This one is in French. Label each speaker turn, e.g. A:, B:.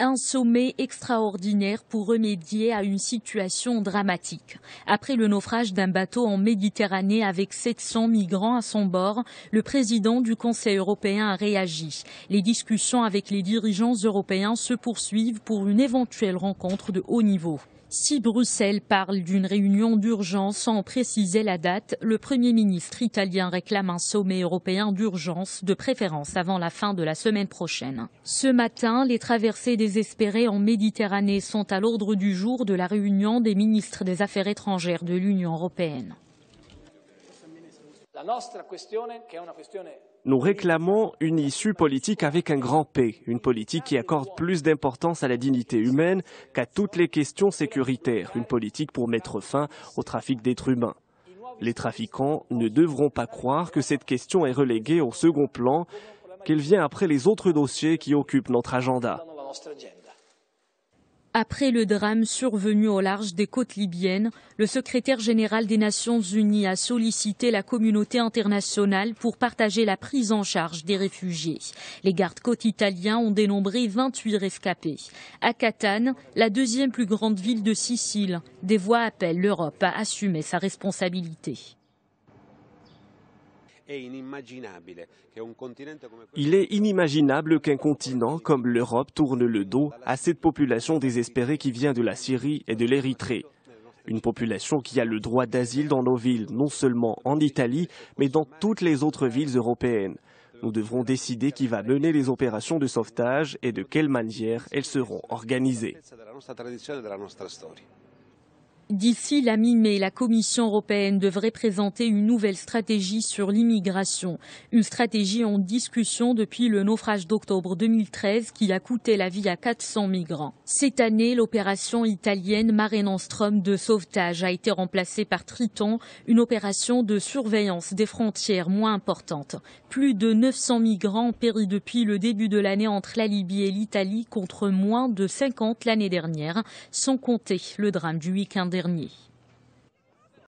A: un sommet extraordinaire pour remédier à une situation dramatique. Après le naufrage d'un bateau en Méditerranée avec 700 migrants à son bord, le président du Conseil européen a réagi. Les discussions avec les dirigeants européens se poursuivent pour une éventuelle rencontre de haut niveau. Si Bruxelles parle d'une réunion d'urgence sans préciser la date, le Premier ministre italien réclame un sommet européen d'urgence, de préférence avant la fin de la semaine prochaine. Ce matin, les traversées désespérées en Méditerranée sont à l'ordre du jour de la réunion des ministres des Affaires étrangères de l'Union européenne.
B: Nous réclamons une issue politique avec un grand P, une politique qui accorde plus d'importance à la dignité humaine qu'à toutes les questions sécuritaires, une politique pour mettre fin au trafic d'êtres humains. Les trafiquants ne devront pas croire que cette question est reléguée au second plan, qu'elle vient après les autres dossiers qui occupent notre
A: Après le drame survenu au large des côtes libyennes, le secrétaire général des Nations Unies a sollicité la communauté internationale pour partager la prise en charge des réfugiés. Les gardes-côtes italiens ont dénombré 28 rescapés. À Catane, la deuxième plus grande ville de Sicile, des voix appellent l'Europe à assumer sa responsabilité.
B: Il est inimaginable qu'un continent comme l'Europe tourne le dos à cette population désespérée qui vient de la Syrie et de l'Érythrée. Une population qui a le droit d'asile dans nos villes, non seulement en Italie, mais dans toutes les autres villes européennes. Nous devrons décider qui va mener les opérations de sauvetage et de quelle manière elles seront organisées.
A: D'ici la mi-mai, la Commission européenne devrait présenter une nouvelle stratégie sur l'immigration. Une stratégie en discussion depuis le naufrage d'octobre 2013 qui a coûté la vie à 400 migrants. Cette année, l'opération italienne Mare Nostrum de sauvetage a été remplacée par Triton, une opération de surveillance des frontières moins importante. Plus de 900 migrants ont péri depuis le début de l'année entre la Libye et l'Italie contre moins de 50 l'année dernière, sans compter le drame du week-end dernier.